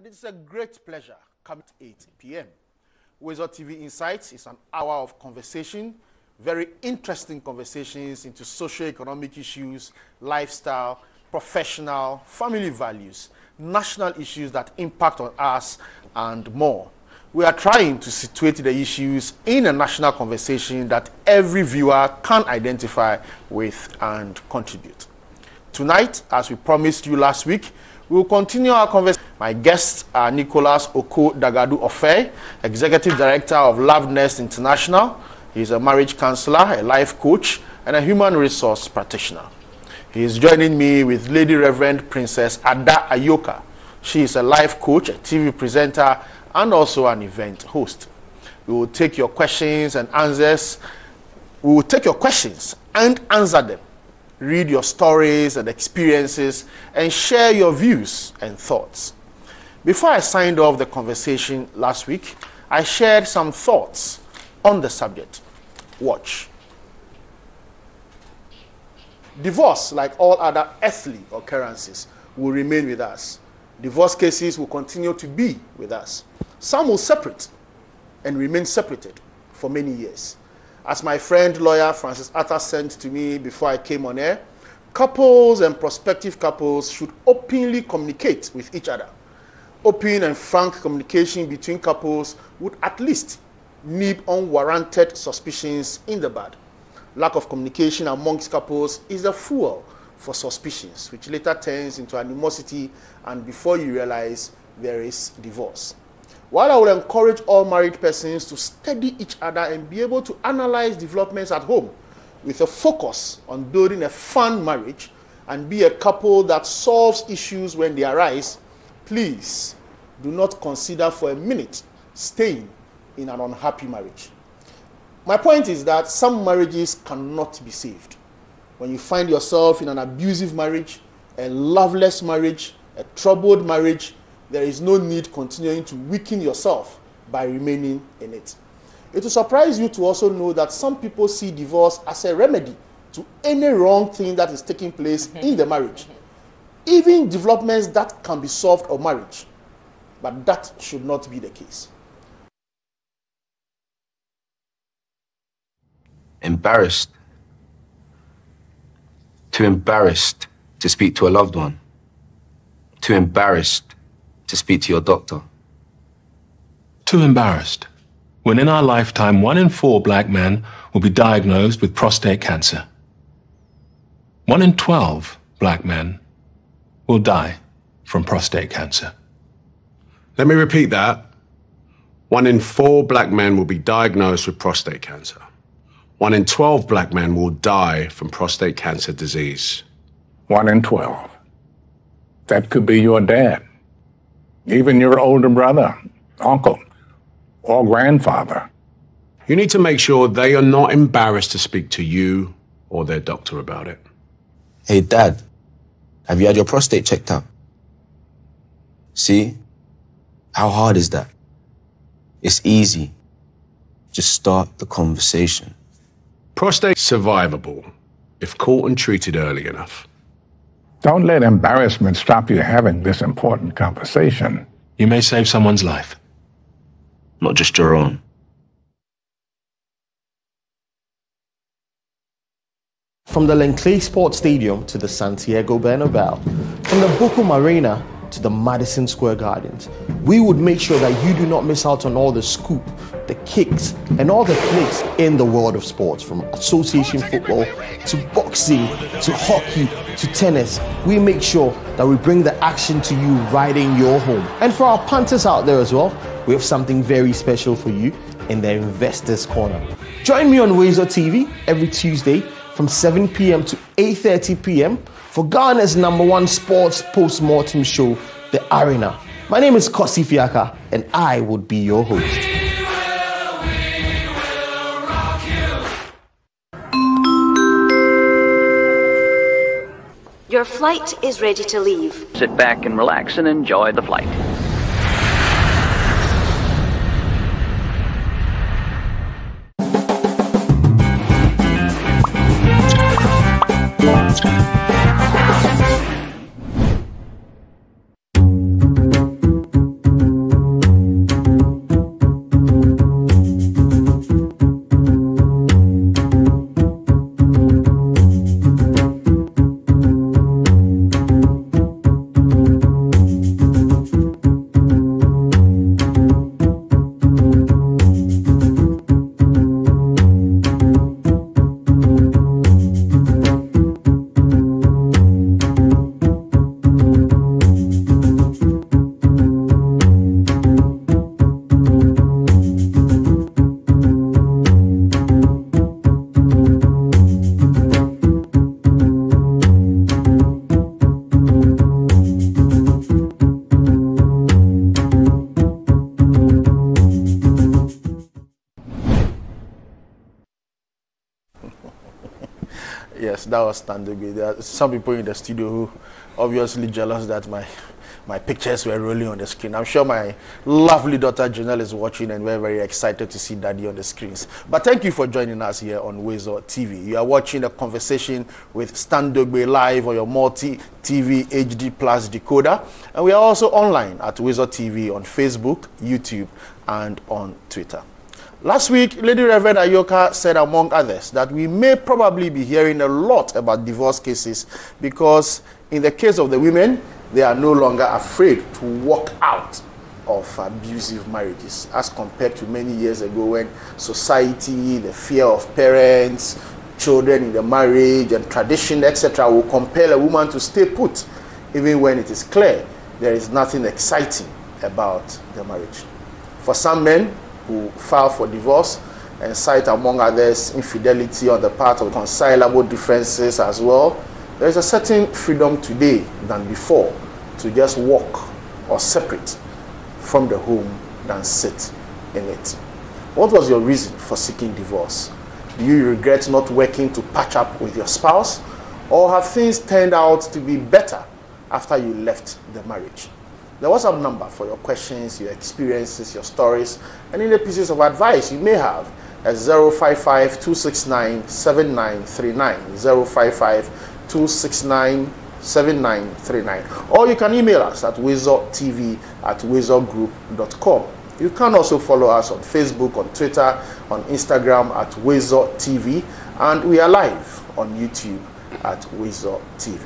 and it's a great pleasure coming at 8 p.m. Woezor TV Insights is an hour of conversation, very interesting conversations into socio-economic issues, lifestyle, professional, family values, national issues that impact on us, and more. We are trying to situate the issues in a national conversation that every viewer can identify with and contribute. Tonight, as we promised you last week, we will continue our conversation. My guests are uh, Nicholas Oko Dagadu Ofe, Executive Director of Love Nest International. He's a marriage counselor, a life coach, and a human resource practitioner. He is joining me with Lady Reverend Princess Ada Ayoka. She is a life coach, a TV presenter, and also an event host. We will take your questions and answers. We will take your questions and answer them read your stories and experiences, and share your views and thoughts. Before I signed off the conversation last week, I shared some thoughts on the subject. Watch. Divorce, like all other earthly occurrences, will remain with us. Divorce cases will continue to be with us. Some will separate and remain separated for many years. As my friend lawyer Francis Arthur sent to me before I came on air, couples and prospective couples should openly communicate with each other. Open and frank communication between couples would at least nip unwarranted suspicions in the bud. Lack of communication amongst couples is the fuel for suspicions, which later turns into animosity, and before you realize, there is divorce. While I would encourage all married persons to study each other and be able to analyze developments at home with a focus on building a fun marriage and be a couple that solves issues when they arise, please do not consider for a minute staying in an unhappy marriage. My point is that some marriages cannot be saved. When you find yourself in an abusive marriage, a loveless marriage, a troubled marriage, there is no need continuing to weaken yourself by remaining in it. It will surprise you to also know that some people see divorce as a remedy to any wrong thing that is taking place mm-hmm. in the marriage, even developments that can be solved or marriage. But that should not be the case. Embarrassed. Too embarrassed to speak to a loved one. Too embarrassed to speak to your doctor? Too embarrassed. When in our lifetime, one in four black men will be diagnosed with prostate cancer. One in 12 black men will die from prostate cancer. Let me repeat that. One in four black men will be diagnosed with prostate cancer. One in 12 black men will die from prostate cancer disease. One in 12. That could be your dad even your older brother, uncle, or grandfather. You need to make sure they are not embarrassed to speak to you or their doctor about it. Hey, Dad, have you had your prostate checked out? See? How hard is that? It's easy. Just start the conversation. Prostate survivable if caught and treated early enough. Don't let embarrassment stop you having this important conversation. You may save someone's life. Not just your own. From the Langley Sports Stadium to the Santiago Bernabeu, from the Bukom Arena to the Madison Square Gardens. We would make sure that you do not miss out on all the scoop, the kicks, and all the flicks in the world of sports from association football to boxing to hockey to tennis. We make sure that we bring the action to you right in your home. And for our punters out there as well, we have something very special for you in the Investors Corner. Join me on Woezor TV every Tuesday from 7 p.m. to 8:30 p.m for Ghana's number one sports post-mortem show, The Arena. My name is Kosi Fiaka, and I would be your host. Your flight is ready to leave. Sit back and relax and enjoy the flight. That was Stan Dogbe. There are some people in the studio who obviously jealous that my my pictures were rolling on the screen. I'm sure my lovely daughter Janelle is watching and we're very excited to see daddy on the screens. But thank you for joining us here on Woezor TV. You are watching a conversation with Stan Dogbe live on your multi TV HD Plus decoder. And we are also online at Woezor TV on Facebook, YouTube, and on Twitter. Last week, Lady Reverend Ayoka said, among others, that we may probably be hearing a lot about divorce cases because, in the case of the women, they are no longer afraid to walk out of abusive marriages as compared to many years ago when society, the fear of parents, children in the marriage, and tradition, etc., will compel a woman to stay put, even when it is clear there is nothing exciting about the marriage. For some men, who file for divorce and cite, among others, infidelity on the part of reconcilable differences as well. There is a certain freedom today than before to just walk or separate from the home than sit in it. What was your reason for seeking divorce? Do you regret not working to patch up with your spouse? Or have things turned out to be better after you left the marriage? The WhatsApp number for your questions, your experiences, your stories, and any pieces of advice you may have is 055 269 7939. 055 269 7939. Or you can email us at woezortv at woezorgroup.com. You can also follow us on Facebook, on Twitter, on Instagram at Woezor TV, and we are live on YouTube at Woezor TV.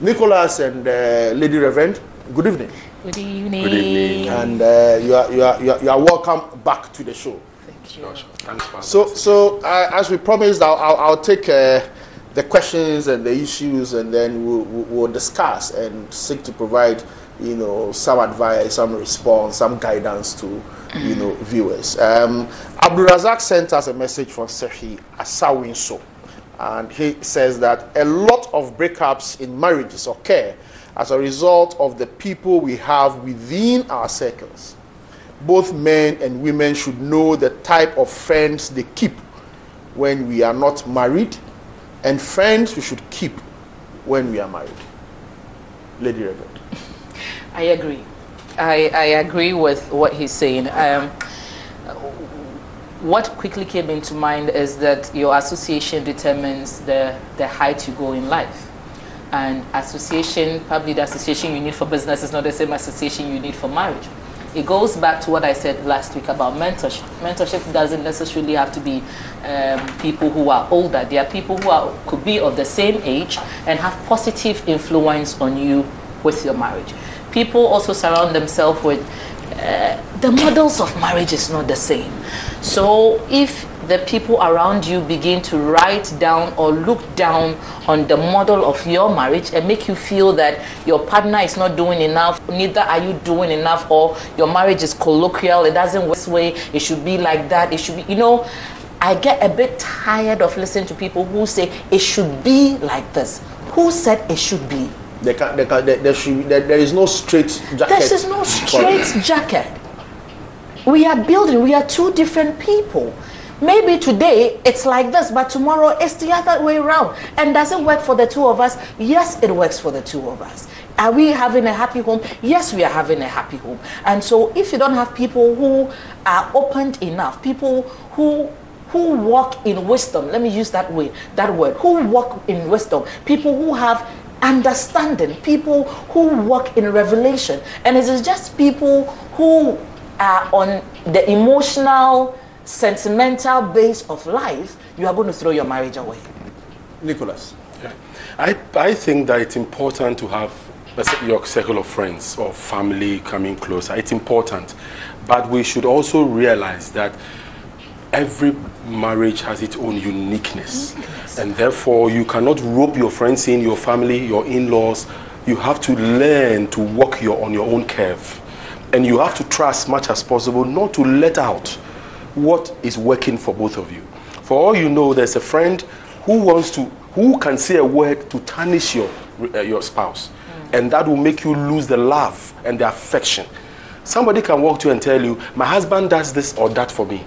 Nicholas and uh, Lady Reverend, good evening. Good evening. Good evening. And uh, you, are, you, are, you, are, you are welcome back to the show. Thank you. Thanks, So, so uh, as we promised, I'll, I'll, I'll take uh, the questions and the issues, and then we'll, we'll we'll discuss and seek to provide, you know, some advice, some response, some guidance to, you know, viewers. Um, Abdul Razak sent us a message from Sefwi Asawinso, and he says that a lot of breakups in marriages occur as a result of the people we have within our circles. Both men and women should know the type of friends they keep when we are not married, and friends we should keep when we are married. Lady Reverend. I agree. I, I agree with what he's saying. Um, what quickly came into mind is that your association determines the, the height you go in life. And association, probably the association you need for business is not the same association you need for marriage. It goes back to what I said last week about mentorship. Mentorship doesn't necessarily have to be um, people who are older. There are people who are, could be of the same age and have positive influence on you with your marriage. People also surround themselves with uh, the models of marriage is not the same. So if the people around you begin to write down or look down on the model of your marriage and make you feel that your partner is not doing enough, neither are you doing enough, or your marriage is colloquial, it doesn't work this way, it should be like that, it should be, you know. I get a bit tired of listening to people who say it should be like this. Who said it should be? There, can, there, can, there, there, should, there, there is no straight jacket. This is no straight jacket. We are building, we are two different people. Maybe today it's like this, but tomorrow it's the other way around. And does it work for the two of us? Yes, it works for the two of us. Are we having a happy home? Yes, we are having a happy home. And so if you don't have people who are opened enough, people who who walk in wisdom, let me use that way, that word, who walk in wisdom, people who have understanding, people who walk in revelation. And it is just people who are on the emotional, sentimental base of life, you are going to throw your marriage away. Nicholas. Yeah. I, I think that it's important to have your circle of friends or family coming closer. It's important. But we should also realize that every marriage has its own uniqueness. And therefore, you cannot rope your friends in, your family, your in laws. You have to learn to walk your, on your own curve. And you have to try as much as possible not to let out what is working for both of you. For all you know, there's a friend who wants to, who can say a word to tarnish your, uh, your spouse. And that will make you lose the love and the affection. Somebody can walk to you and tell you, my husband does this or that for me.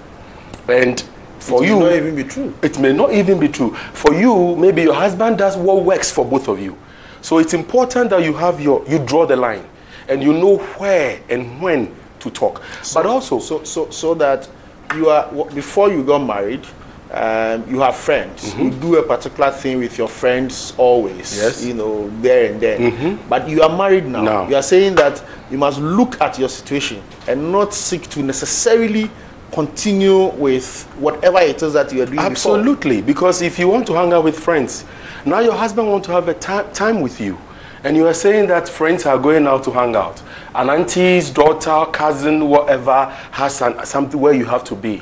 And For It you, may not even be true. It may not even be true. For you, maybe your husband does what works for both of you. So it's important that you have your you draw the line and you know where and when to talk. but also so so so that you are before you got married um, you have friends. You do a particular thing with your friends always Yes. you know there and then. But you are married now. Now. you are saying that you must look at your situation and not seek to necessarily continue with whatever it is that you are doing before. Absolutely, because if you want to hang out with friends, now your husband want to have a ti- time with you, and you are saying that friends are going out to hang out. An auntie's daughter, cousin, whatever has an, something where you have to be,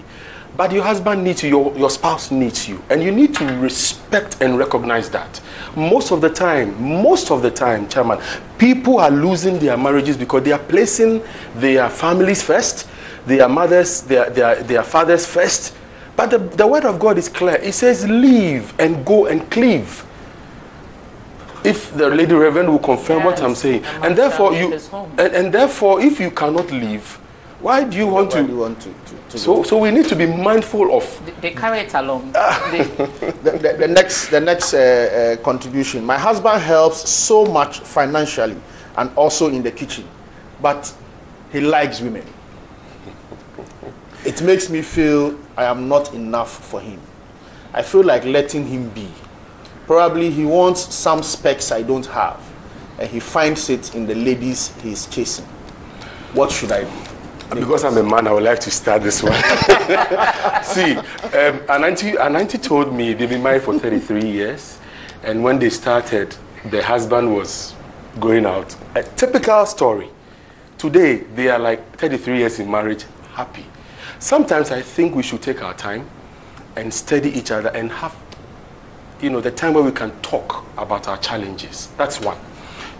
but your husband needs you, your, your spouse needs you, and you need to respect and recognize that. Most of the time, most of the time, Chairman, people are losing their marriages because they are placing their families first, their mothers, their, their, their fathers first. But the, the word of God is clear. It says, Leave and go and cleave. If the lady reverend will confirm what I'm saying. a man And therefore, you, and, and therefore, if you cannot leave, why do you want Why to? you want to, to, to So, so we need to be mindful of They, they carry it along. The, the, the next the next uh, uh, contribution my husband helps so much financially and also in the kitchen but he likes women it makes me feel i am not enough for him i feel like letting him be probably he wants some specs i don't have and he finds it in the ladies he's chasing what should i do Because I'm a man, I would like to start this one. See, um, an, auntie, an auntie told me they've been married for 33 years, and when they started, the husband was going out. A typical story. Today, they are like 33 years in marriage, happy. Sometimes I think we should take our time and study each other and have, you know, the time where we can talk about our challenges. That's one.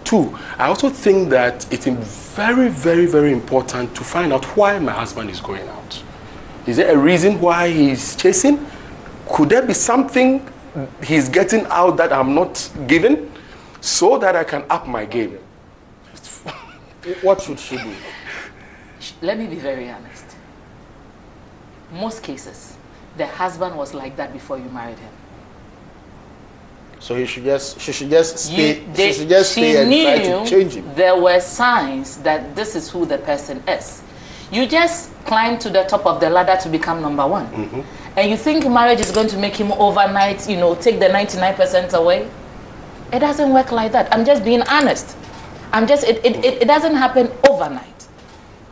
Two, I also think that it's very, very, very important to find out why my husband is going out. Is there a reason why he's chasing? Could there be something he's getting out that I'm not given so that I can up my game? what should she do let me be very honest. Most cases, the husband was like that before you married him. So he should just she should just stay You- they- she should just stay and try to change him There were signs that this is who the person is. You just climb to the top of the ladder to become number one. Mm-hmm. And you think marriage is going to make him overnight, you know, take the 99% away? It doesn't work like that. I'm just being honest. I'm just, it, it, it, it doesn't happen overnight.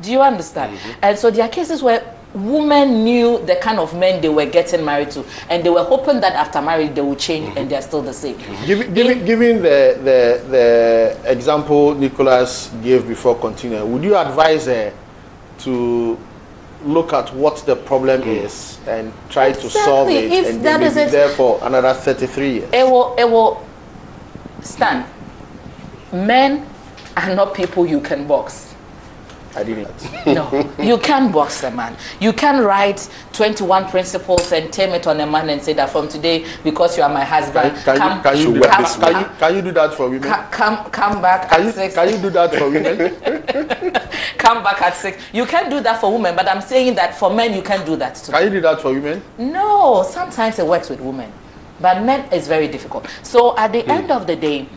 Do you understand? Mm-hmm. And so there are cases where women knew the kind of men they were getting married to, and they were hoping that after marriage they would change Mm-hmm. and they're still the same. Given, given the, the, the example Nicholas gave before continuing, would you advise her to look at what the problem is and try to solve it Exactly. If and that is be it- there for another 33 years? it will it will stand men are not people you can box I didn't. no you can't box a man you can write 21 principles and tame it on a man and say that from today because you are my husband Can, can, you, can, you, do come, that? can, you, can you do that for women? come, come, come back Can at you, six can you do that for women? come back at six you can do that for women but i'm saying that for men you can do that too Can you do that for women? No, sometimes it works with women, but men is very difficult. So at the hmm. end of the day,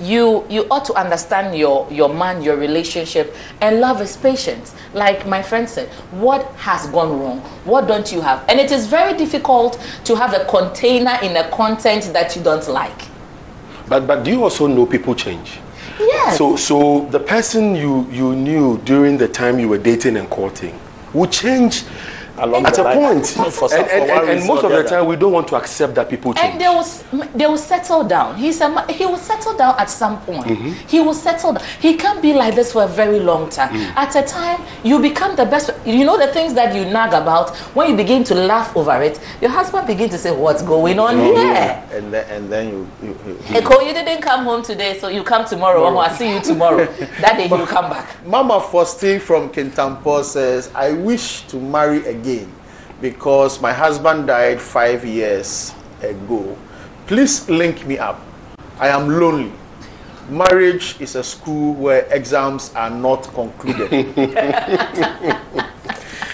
you you ought to understand your your man, your relationship, and love is patience. Like my friend said, what has gone wrong? What don't you have? And it is very difficult to have a container in a content that you don't like. But, but do you also know people change? Yes. So, so the person you, you knew during the time you were dating and courting will change Along at the a line. point. For some- and, and, and, and most of the the other. time, we don't want to accept that people change. and they will they will settle down. He's a he will settle down at some point. Mm-hmm. He will settle down. He can't be like this for a very long time. Mm. At a time, you become the best. You know the things that you nag about. When you begin to laugh over it, your husband begin to say, "What's going on oh, here?" And then, and then you, you, you, you Eko, you didn't come home today, so you come tomorrow. Omo, oh, I'll see you tomorrow. that day you come back. Mama Faustin from Kintampo says, I wish to marry again because my husband died five years ago. Please link me up. I am lonely. Marriage is a school where exams are not concluded.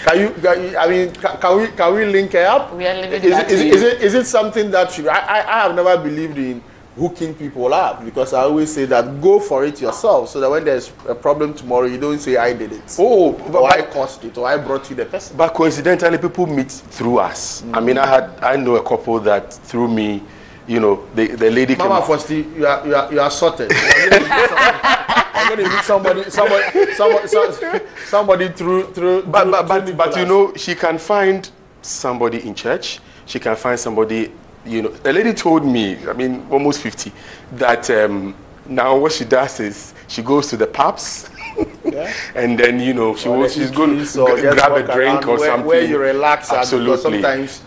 Can you, can you- I mean, can, can we can we link her up? We are leaving is, is, it- is it is it something that should I, I I have never believed in hooking people up because I always say that go for it yourself so that when there's a problem tomorrow you don't say I did it. Oh, or I but, caused it or I brought you the person. but coincidentally, people meet through us. I mean, I had I know a couple that through me, you know, the the lady came. Mama Fosti, you are you are you are sorted. I'm going to meet somebody somebody somebody somebody, somebody through through but through- but through but, but you know she can find somebody in church she can find somebody you know a lady told me i mean almost 50 that um, now what she does is she goes to the pubs. And then you know she the she's going to grab a drink or where, something. where you relax absolutely. sometimes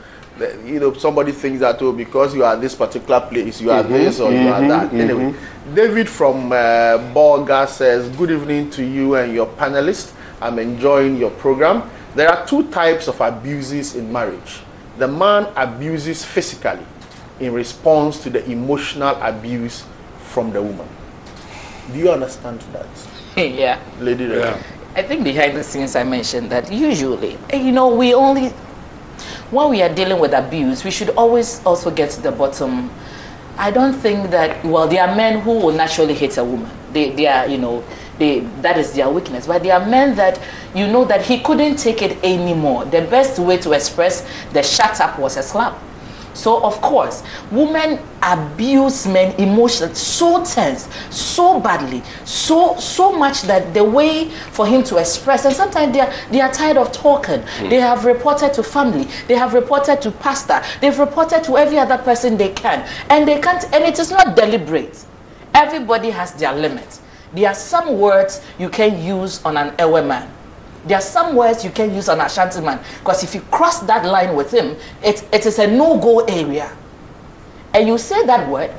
you know somebody thinks that oh because you are at this particular place you are Mm-hmm, this or you are that. Anyway david from uh, Bolga says good evening to you and your panelists. I'm enjoying your program. There are two types of abuses in marriage the man abuses physically in response to the emotional abuse from the woman do you understand that yeah. lady Yeah. I think behind the scenes, I mentioned that usually, you know, we only, when we are dealing with abuse, we should always also get to the bottom. I don't think that, well, there are men who will naturally hate a woman. They, they are, you know, they, that is their weakness. But there are men that, you know, that he couldn't take it anymore. The best way to express the shut up was a slap. So of course, women abuse men emotionally so tense, so badly, so so much that the way for him to express, and sometimes they are they are tired of talking. Hmm. They have reported to family, they have reported to pastor, they've reported to every other person they can, and they can't. And it is not deliberate. Everybody has their limit. There are some words you can use on an Ewe man. There are some words you can use on Ashanti man because if you cross that line with him, it, it is a no-go area. And you say that word,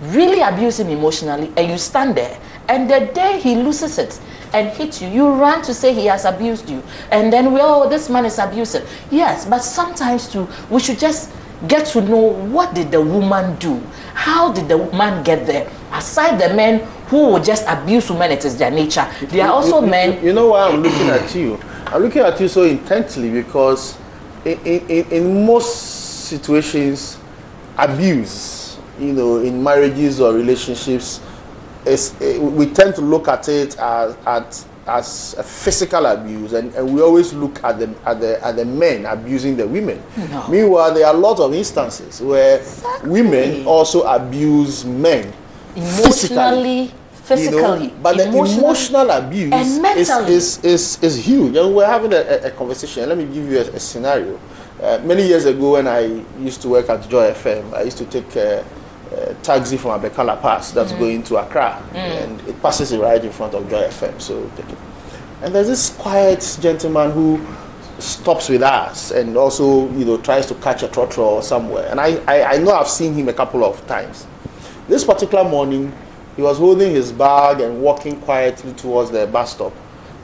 really abuse him emotionally, and you stand there, and the day he loses it and hits you, you run to say he has abused you, and then we oh this man is abusive. Yes, but sometimes too we should just get to know what did the woman do, how did the man get there. Aside the men who will just abuse women, it is their nature. There are also you, men. You, you know why I'm looking at you? I'm looking at you so intently because in, in, in most situations, abuse, you know, in marriages or relationships, is eh, we tend to look at it as at, as a physical abuse, and, and we always look at the at the at the men abusing the women. No. Meanwhile, there are a lot of instances where women also abuse men emotionally, physically, you know, but the emotional abuse and is, mentally. is, is, is huge. And we're having a, a, a conversation. Let me give you a, a scenario. Uh, many years ago, when I used to work at Joy FM, I used to take a, a taxi from Abeka Lapaz that's mm. going to Accra, mm. and it passes right in front of Joy FM. So, and there's this quiet gentleman who stops with us and also, you know, tries to catch a trotro somewhere. And I, I, I know I've seen him a couple of times. This particular morning, he was holding his bag and walking quietly towards the bus stop,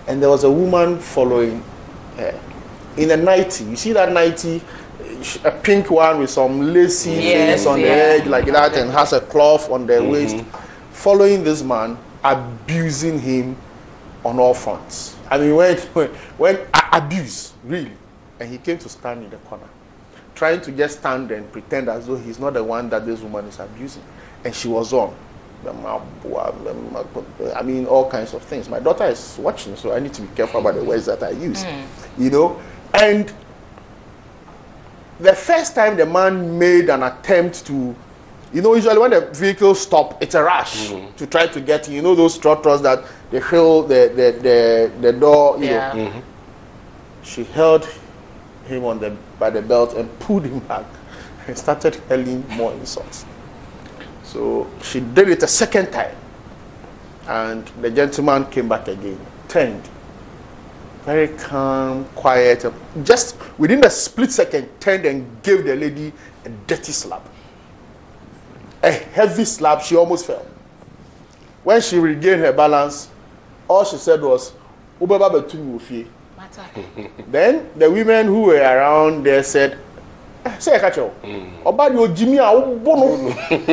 and there was a woman following her in a nightie. You see that nightie, a pink one with some lacy Yes, things on the edge like that, and has a cloth on the mm-hmm. waist, following this man, abusing him on all fronts. I mean, when when, when abuse really, and he came to stand in the corner trying to just stand there and pretend as though he's not the one that this woman is abusing. And she was on. I mean, all kinds of things. My daughter is watching, so I need to be careful about the words that I use. Hmm. You know? And the first time the man made an attempt to, you know, usually when the vehicle stop, it's a rush hmm. to try to get, you know, those trotros that they fill the, the, the, the door, you Yeah. know she held him on the by the belt and pulled him back and started hurling more insults. So she did it a second time, and the gentleman came back again, turned, very calm, quiet, just within a split second, turned and gave the lady a dirty slap, a heavy slap. She almost fell. When she regained her balance, all she said was, "Ubaba betumi ofie." Then the women who were around there said, "Eh, say catch you. Ọba di ojimi a ọbọ no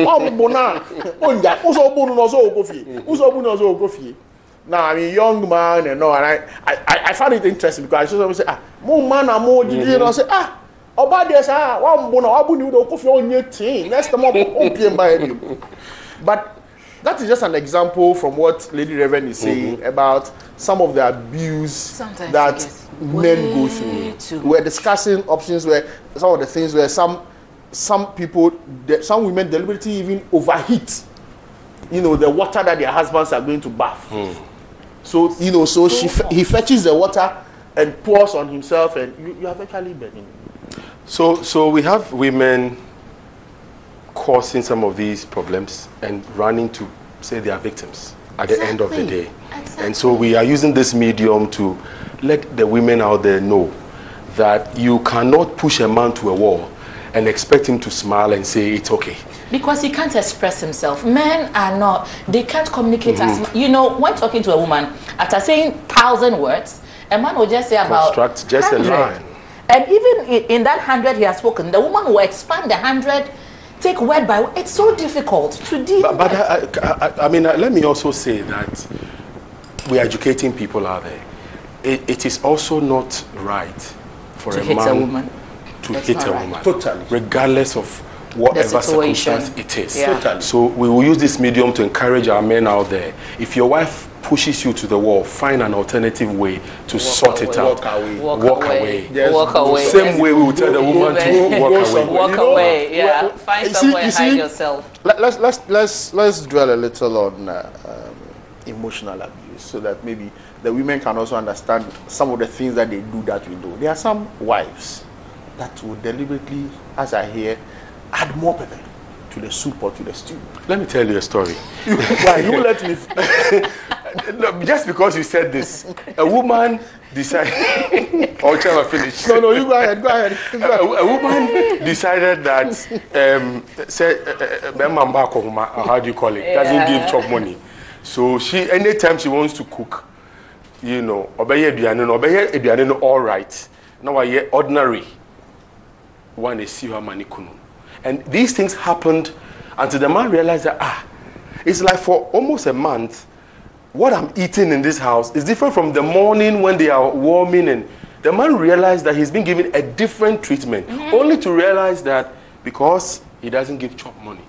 ọbọ na ọnja ụzọ ọbọ no n'ọzọ ọkọ fie ụzọ ọbọ n'ọzọ ọkọ fie." now I'm a young man and all, and I, I, I- I found it interesting because I just always say, ah, mo man and mo didi, and I say, ah, ọba de sa, wa mbo na wa bu ni udo kofi onye tin. Next time, o pie mba ebi. But that is just an example from what Lady Reverend is saying about some of the abuse Sometimes that it gets men go way through. too We're discussing options where some of the things where some some people, some women deliberately even overheat. You know the water that their husbands are going to bath. Hmm. So you know, so she fe- he fetches the water and pours on himself, and you, you are virtually burning. So, so we have women causing some of these problems and running to say they are victims at the end of the day. Exactly. day. And so we are using this medium to let the women out there know that you cannot push a man to a wall and expect him to smile and say it's okay. because he can't express himself. Men are not, they can't communicate Mm-hmm. as mu- You know, when talking to a woman, after saying thousand words, a man will just say about. Construct just a line. And even in that hundred he has spoken, the woman will expand the hundred, take word by word. It's so difficult to deal But, but. I, I, I- I mean, uh, let me also say that we're educating people out there. It, it is also not right for To a hit a man woman. to That's hit not a right. woman, Totally. regardless of whatever circumstance it is. Yeah. Totally. So we will use this medium to encourage our men out there. If your wife pushes you to the wall, find an alternative way to sort it out. Walk away. Walk, Walk away. away. Yes, Walk go away. Same way we would tell the woman to walk away. somewhere. Walk You know, away. Yeah. well, Find you somewhere you and hide yourself. Let, let's let's let's let's dwell a little on uh, um, emotional abuse, so that maybe the women can also understand some of the things that they do that we do. There are some wives that will deliberately, as I hear, add more pepper to the soup or to the stew. Let me tell you a story. Why you let me? No, just because you said this, a woman decided. I'll try to finish. No, no, you go ahead. Go ahead. Go a, ahead. a woman decided that um, say uh, uh, uh, back home, uh, how do you call it doesn't Yeah. give chop money so she anytime she wants to cook you know obeye aduane no obeye aduane no all right. Na wayɛ ordinary. One esi hɔ ama ne kunu. And these things happened until the man realized that ah it's like for almost a month what I'm eating in this house is different from the morning when they are warming and the man realized that he's been given a different treatment. Only to realize that because he doesn't give chop money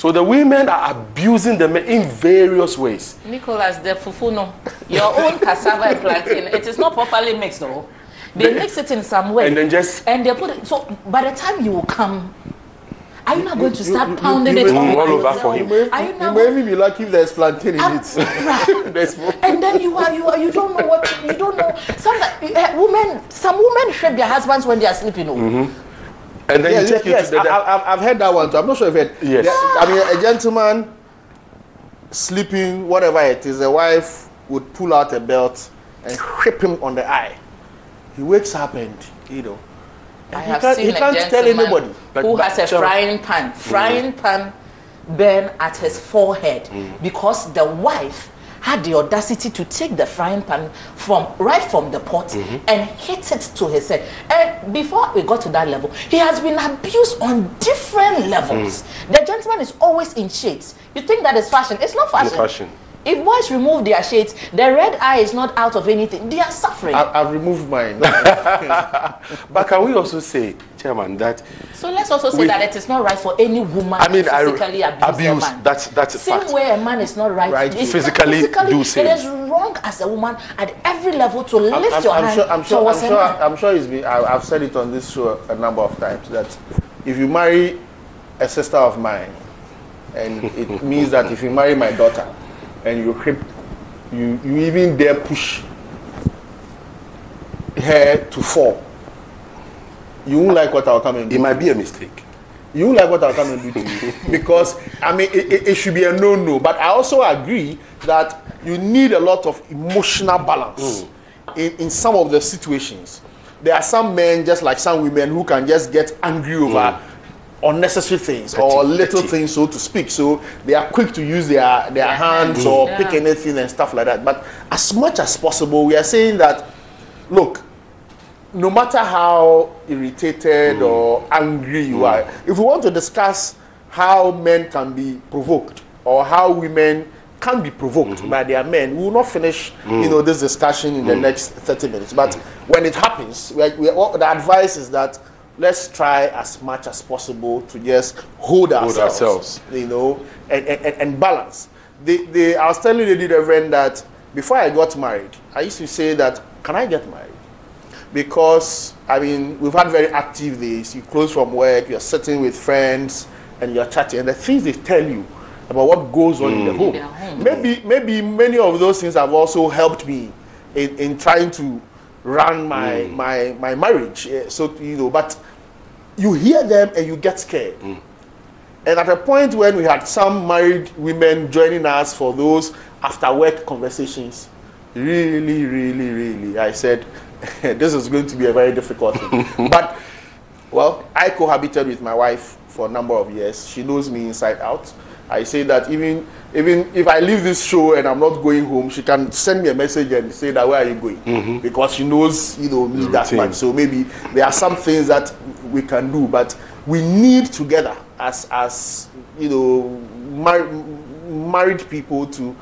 so the women are abusing the men in various ways Nicholas, the fufu no, your own cassava and plantain, it is not properly mixed though. They mix it in some way. and then just and they put it so by the time you will come are you not going to start pounding you it may- on all over for him. You may, Are you you not may even be lucky if there's plantain in Um, it. right. And then you are you are you don't know what you don't know some uh, women some women shape their husbands when they are sleeping oh. And then Yes, you take yes, it to yes. the, I, I've, I've heard that one too. I'm not sure if it. Yes. There- I mean, a gentleman sleeping, whatever it is, the wife would pull out a belt and whip him on the eye. He wakes up and you know. I he have can't, seen he can't tell anybody. But- who but has a Cheryl- frying pan, frying mm. pan burn at his forehead because the wife had the audacity to take the frying pan from right from the pot mm-hmm. and hit it to his head. And before we got to that level, he has been abused on different levels. Mm. The gentleman is always in shades. You think that is fashion? It's not fashion. fashion. If boys remove their shades, the red eye is not out of anything. They are suffering. I, I've removed mine. but can we also say chairman that So let's also say We- that it is not right for any woman I mean, to I- physically abuse, abuse, a man. that's- that's a Same fact. way a man is not right, Right, it's physically not do same. It is wrong as a woman at every level to lift I'm, your I'm hand sure, I'm sure, I'm towards a sure, man. I'm sure it's been, I, I've said it on this show a number of times that if you marry a sister of mine, and it means that if you marry my daughter and you whip, you, you even dare push her to fall, you won't like what I'll come and do. it might be a mistake you won't like what I'll come and do to you because I mean it, it, it should be a no-no. But I also agree that you need a lot of emotional balance in, in some of the situations. There are some men, just like some women, who can just get angry over unnecessary things or little petty. things, so to speak. So they are quick to use their their hands or Yeah. pick anything and stuff like that. But as much as possible, we are saying that look, no matter how irritated mm. or angry you mm. are, if we want to discuss how men can be provoked or how women can't be provoked mm-hmm. by their men, we will not finish, you mm. know, this discussion in the next 30 minutes. But when it happens, we, we, what the advice is that let's try as much as possible to just hold ourselves, ourselves. you know, and, and, and- and balance. The, the, I was telling Lady Reverend that before I got married, I used to say that, can I get married? because I mean we've had very active days. You close from work, you're sitting with friends, and you're chatting, and the things they tell you about what goes on in the hmm. home. Their home. Maybe maybe many of those things have also helped me in, in trying to run my my my marriage. eh, So you know, but you hear them and you get scared. And at a point when we had some married women joining us for those after work conversations, really, really, really, I said, this is going to be a very difficult thing. but, well, I cohabited with my wife for a number of years. She knows me inside out. I say that even even if I leave this show and I'm not going home, she can send me a message and say that where are you going? Mm-hmm. Because she knows you know me that routine. much. So maybe there are some things that we can do, but we need together as as you know mar- married people to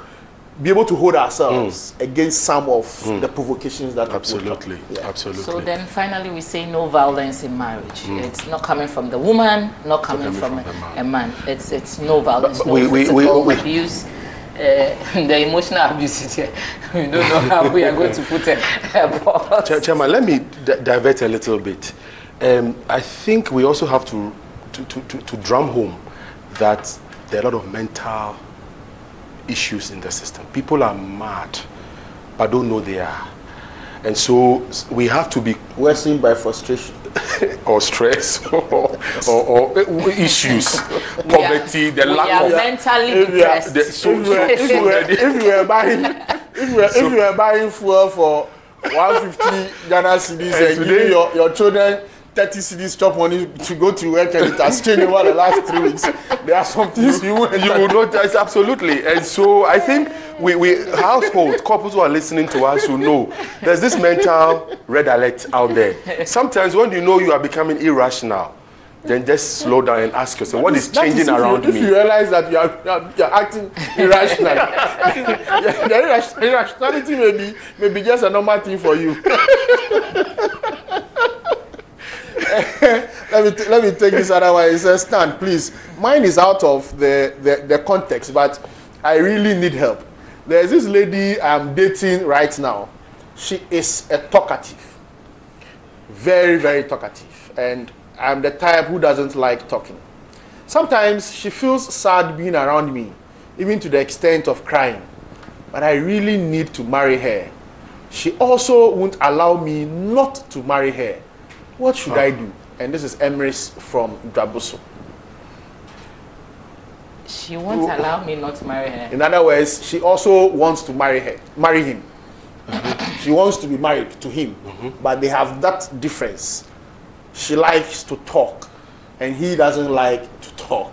be able to hold ourselves against some of the provocations that would come. Absolutely, Yeah. absolutely. So then finally we say no violence in marriage. It's not coming from the woman, not coming, coming from, from the man. a man. It's it's no violence, but no we- we- physical we- we- abuse. Uh, the emotional abuse here. We don't know how we are going to put it. a. Ch- Chairman, let me di- divert a little bit. Um, I think we also have to, to, to, to, to drum home that there are a lot of mental issues in the system. People are mad, but don't know they are. And so we have to be, Worsened by frustration. or stress, or, or, or uh, issues, are- poverty, the lack are of. mentally are- depressed. the- so- if, you were, if, you were, if you were buying if you were, if you were buying fuel for 150 Ghana cedis and, today- giving your, your children 30 cedis chop money to go to work and it has changed over the last three weeks, there are some things you you will notice absolutely. And so i think we, we households couples who are listening to us will know. There's this mental red alert out there. Sometimes when you know you are becoming irrational then just slow down and ask yourself what is changing if you- around if me? you realize that you are, you are, you are acting irrational, the irrationality may be, may be just a normal thing for you. let me t- let me take this other one. It says, "Stand, please." Mine is out of the, the the context, but I really need help. There's this lady I'm dating right now. She is a talkative, very very talkative, and I'm the type who doesn't like talking. Sometimes she feels sad being around me, even to the extent of crying. But I really need to marry her. She also won't allow me not to marry her. What should ah. I do? And this is Emrys from Drabuso. She won't allow me not to marry her. In other words, she also wants to marry her, marry him. Mm-hmm. she wants to be married to him, mm-hmm. but they have that difference. She likes to talk, and he doesn't like to talk.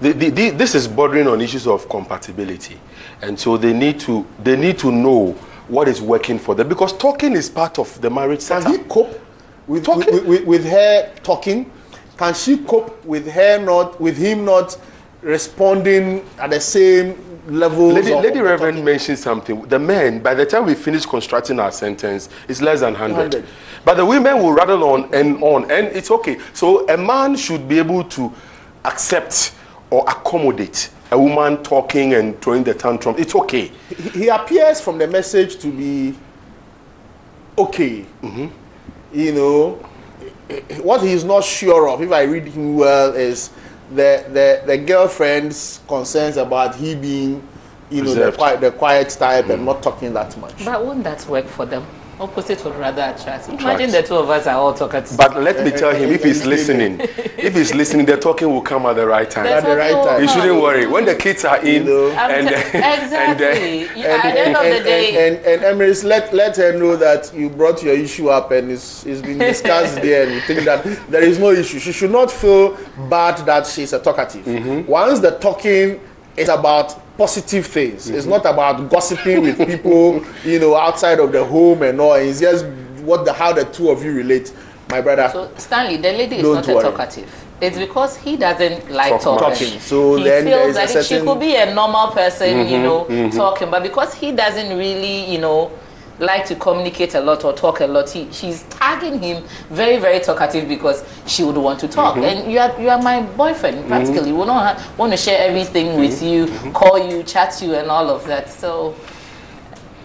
the, the, the, this is bordering on issues of compatibility and so they need to they need to know what is working for them because talking is part of the marriage Can setup. he cope with, Talking? with, with, with her talking? Can she cope with her not with him not responding at the same level? Lady, Lady Reverend mentioned something. The men, by the time we finish constructing our sentence, it's less than 100. 100. But the women will rattle on and on, and it's okay. So a man should be able to accept or accommodate a woman talking and throwing the tantrum. It's okay. he, he appears from the message to be okay. Mm-hmm. You know, what he's not sure of, if I read him well, is the the, the girlfriend's concerns about he being, you know, the quiet, the quiet type and mm. not talking that much. But won't that work for them? Opposite would rather attract. Imagine the two of us are all talkative. But let me tell him if he's listening, if he's listening, the talking will come at the right time. At the right time. You shouldn't worry. When the kids are in, know. And, te- and, exactly. uh, You- at the end of the and, day, and, and, and Emirates, let, let her know that you brought your issue up and it's, it's been discussed there and we think that there is no issue. She should not feel bad that she's a talkative. Mm-hmm. Once the talking is about positive things, it's Mm-hmm. not about gossiping with people, you know, outside of the home and all. It's just what the how the two of you relate, my brother. so Stanley, the lady is Don't worry. a talkative. it's because he doesn't like Talk talking. Talking. So he then there feels is a that she could be a normal person, Mm-hmm, you know, talking, but because he doesn't really, you know, like to communicate a lot or talk a lot, he, she's tagging him very, very talkative because she would want to talk. Mm-hmm. And you are you are my boyfriend practically. We don't want to share everything with Mm-hmm. you, call you, chat you, and all of that. So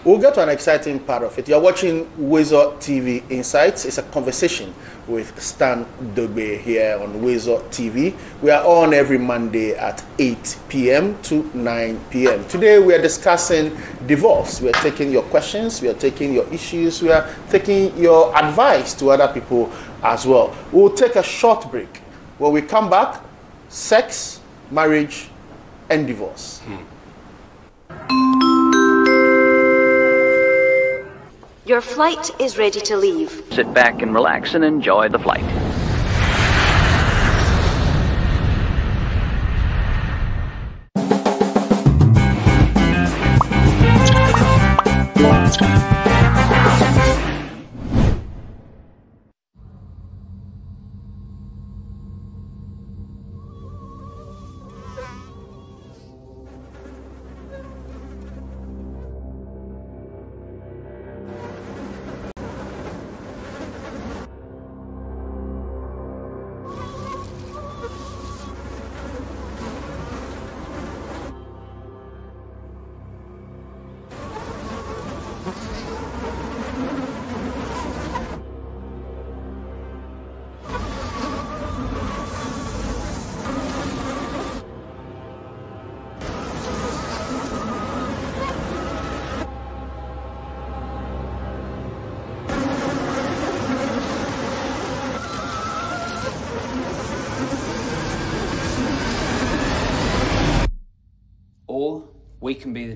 We'll get to an exciting part of it. You're watching Woezor TV Insights. It's a conversation with Stan Dogbe here on Woezor TV. We are on every Monday at 8 p.m. to 9 p.m. Today we are discussing divorce. We are taking your questions, we are taking your issues, we are taking your advice to other people as well. We'll take a short break. When we come back, sex, marriage, and divorce. Hmm. Your flight is ready to leave. Sit back and relax and enjoy the flight.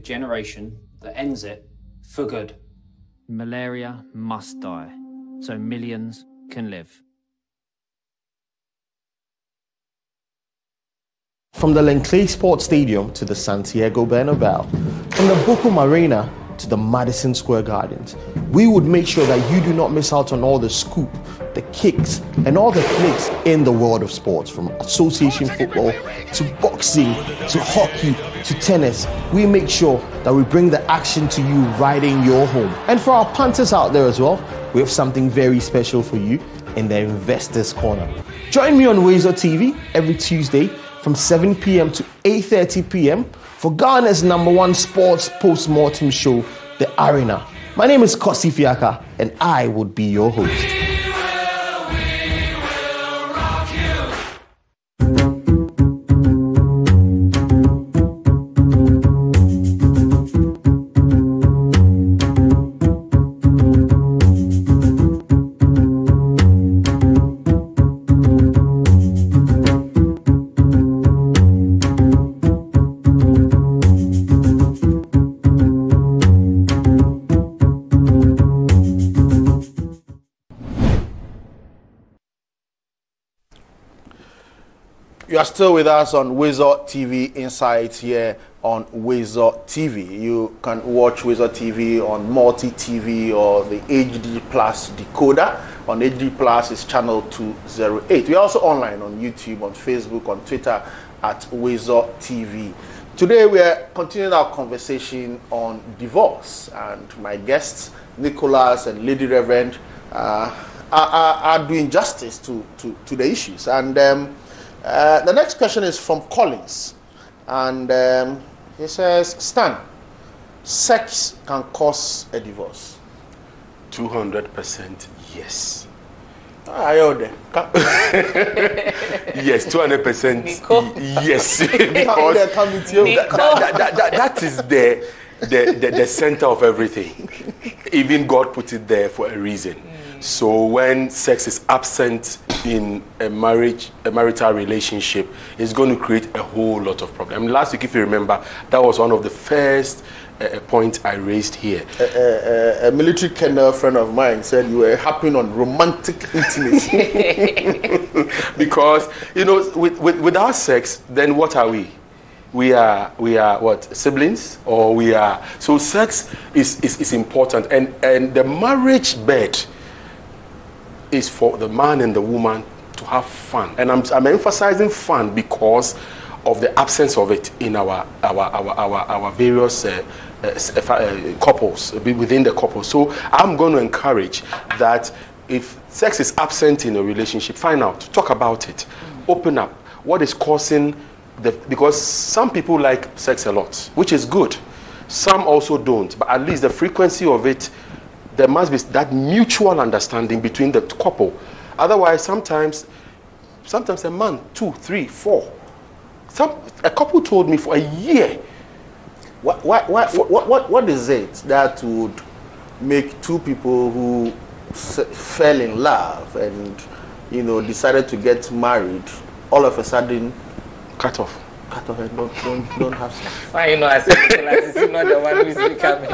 Generation that ends it for good. Malaria must die so millions can live. From the Len Clay Sports Stadium to the Santiago Bernabeu, from the Bukom Arena to the Madison Square Gardens, we would make sure that you do not miss out on all the scoop, the kicks, and all the flicks in the world of sports, from association football to boxing to hockey to tennis. We make sure that we bring the action to you right in your home. And for our punters out there as well, we have something very special for you in the Investors Corner. Join me on Woezor TV every Tuesday from 7 p.m. to 8:30 p.m. for Ghana's number one sports post-mortem show, The Arena. My name is Kosi Fiaka, and I would be your host. You are still with us on Woezor TV Insights here on Woezor TV. You can watch Woezor TV on Multi TV or the HD Plus decoder. On HD Plus is channel 208. We're also online on YouTube, on Facebook, on Twitter at Woezor TV. Today we are continuing our conversation on divorce, and my guests, Nicholas and Lady Reverend, uh, are, are, are doing justice to, to, to the issues. And um, uh, the next question is from Collins, and um, he says, Stan, sex can cause a divorce. 200% yes. Ah, you there. Yes, 200% yes. come because come with you. Nico. that, that, that, that is the, the, the, the center of everything. Even God put it there for a reason. So when sex is absent in a marriage, a marital relationship, it's going to create a whole lot of problems. I mean, last week, if you remember, that was one of the first uh, points I raised here. a, a military colonel friend of mine said you were happy on romantic intimacy. because you know with, with, without sex then what are we we are we are what siblings or we are so sex is, is, is important and and the marriage bed is for the man and the woman to have fun. And I'm, I'm emphasizing fun because of the absence of it in our, our, our, our, our various uh, uh, uh, uh, couples, uh, within the couple. So I'm going to encourage that if sex is absent in a relationship, find out, talk about it, open up. What is causing the, because some people like sex a lot, which is good. Some also don't, but at least the frequency of it, there must be that mutual understanding between the couple. Otherwise, sometimes, sometimes a month, two, three, four. Some a couple told me for a year. What, what, what, what, what, what is it that would make two people who s- fell in love and you know decided to get married all of a sudden cut off? Cut off and don't don't, don't have sex. Why you know I said Nicholas is not the one who's becoming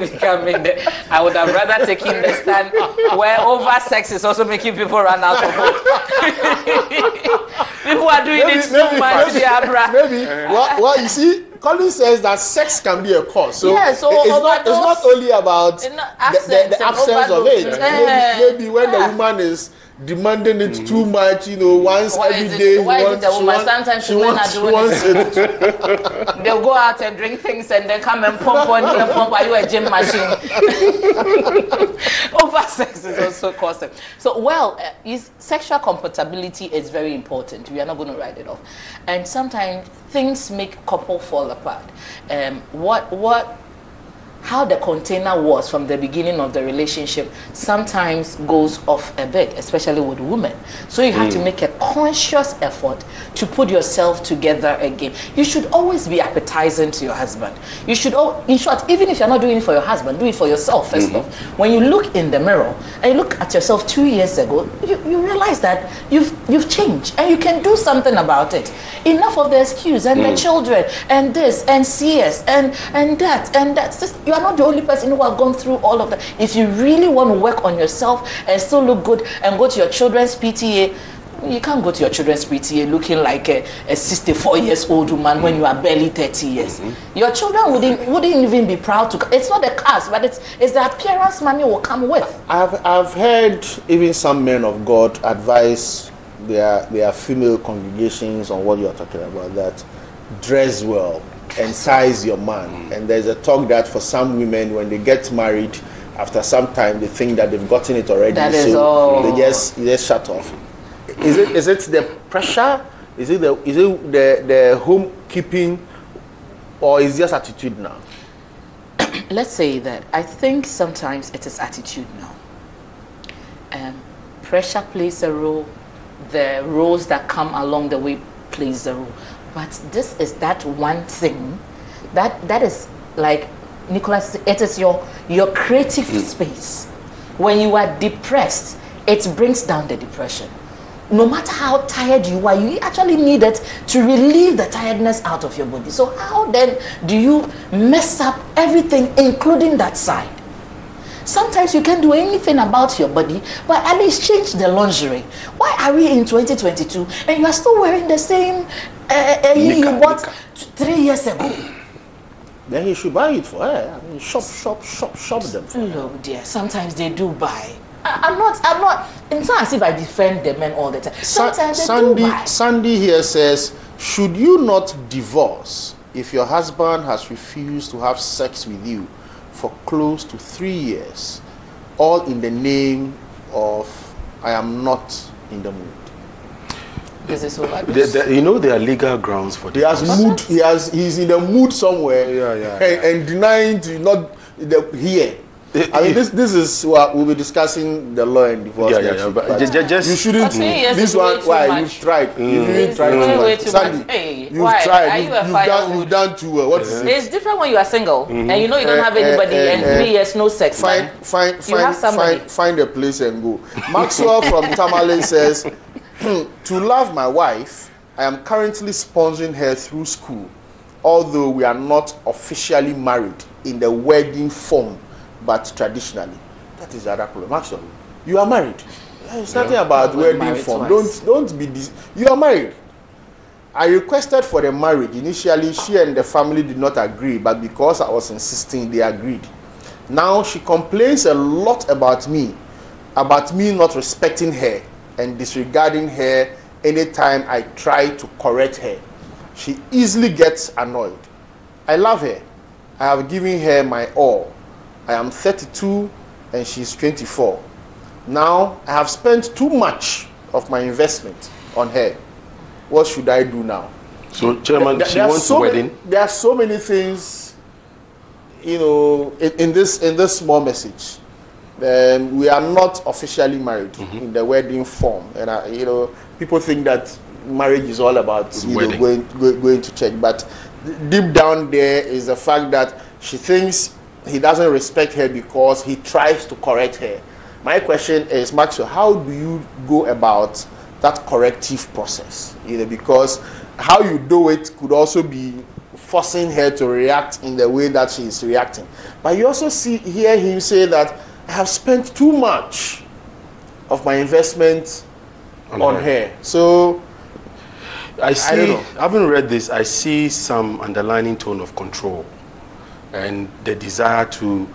becoming the I would have rather taken the stand where over sex is also making people run out of hope. people are doing it too much, Diabra. Maybe. Well, well, you see, Colin says that sex can be a cause. So, Yeah, so it's, not, it's not only about the, absence the, the absence of it. overdose. Eh. Maybe, maybe when the woman is demanding it too much, you know, once Why every day. why she is it wants, the she woman? wants- Sometimes she women wants, are she doing wants it. it. They'll go out and drink things and then come and pump on you and pump. Are you a gym machine? Over sex is also causing. So, well, uh, is sexual compatibility is very important. We are not going to write it off. And sometimes things make couple fall apart. Um, what what how the container was from the beginning of the relationship sometimes goes off a bit, especially with women. So you have to Mm. make a conscious effort to put yourself together again. You should always be appetizing to your husband. You should, all, in short, even if you're not doing it for your husband, do it for yourself 1st Mhm. off. When you look in the mirror and you look at yourself two years ago, you, you realize that you've you've changed and you can do something about it. Enough of the excuse and the Mm. children and this and CS and and that and that. Just, you are not the only person who have gone through all of that. If you really want to work on yourself and still look good and go to your children's PTA. You can't go to your children's PTA looking like a, a 64 years old woman when you are barely 30 years. Mm-hmm. Your children wouldn't wouldn't even be proud to. It's not the cast, but it's it's the appearance money will come with. I've, I've heard even some men of God advise their, their female congregations on what you're talking about that dress well, entice your man. And there's a talk that for some women, when they get married, after some time, they think that they've gotten it already. That is so all. they just, they just shut off. Is it, is it the pressure? Is it the, is it the, the home keeping? Or is it just attitude now? let's say that I think sometimes it is attitude now. Um, pressure plays a role. The roles that come along the way plays a role. But this is that one thing that that is like Nicholas. It is your your creative hmm. space. When you are depressed, it brings down the depression. No matter how tired you are, you actually need it to relieve the tiredness out of your body. So how then do you mess up everything, including that side? Sometimes you can't do anything about your body, but at least change the lingerie. Why are we in 2022 and you are still wearing the same uh, uh, you Nika, bought three years ago? Then you should buy it for her. I mean, shop, shop, shop, shop them. For No, dear. Sometimes they do buy. I, I'm not. I'm not. It's not as if I defend the men all the time. Sa- Sometimes they Sandy, do buy. Sandy here says, should you not divorce if your husband has refused to have sex with you for close to three years, all in the name of I am not in the mood? This is The- the- you know there are legal grounds for this. He has mood. He has. He's in the mood somewhere. Yeah, yeah, And, and denying to not the here. I mean, this this is what we'll be discussing the law and divorce. Yeah, yeah, yeah, but but ju- ju- just- you shouldn't. But three years this is way one, why much. you've tried? Mm. You've really It's tried way, too much. too Sandy, much. Hey, you've why? tried. Are You've, a done. firewood? You've done too well. What is it? It's different when you are single Mhm. and you know you don't Eh, have eh, anybody eh, and eh. three years no sex. Find, man. find, You have find, find, find a place and go. Maxwell from Tamale says, to love my wife, I am currently sponsoring her through school, although we are not officially married in the wedding form, but traditionally. That is the other problem. Actually, you are married. It's nothing Yeah. about wedding form. twice. Don't don't be dis- you are married. I requested for the marriage. Initially, she and the family did not agree, but because I was insisting, they agreed. Now she complains a lot about me, about me not respecting her and disregarding her anytime I try to correct her. She easily gets annoyed. I love her. I have given her my all. I am 32 and she's 24. Now I have spent too much of my investment on her. What should I do now? So, Chairman, There- she there are wants so a many- wedding. there are so many things, you know, in, in this in this small message. Um, we are not officially married Mm-hmm. in the wedding form, and uh, you know, people think that marriage is all about you know, going, go, going to church, but deep down there is the fact that she thinks he doesn't respect her because he tries to correct her. My question is, Maxwell, how do you go about that corrective process? You know, because how you do it could also be forcing her to react in the way that she is reacting. But you also see hear him say that I have spent too much of my investment on, On her. her. So I see, don't know. having read this, I see some underlining tone of control and the desire to,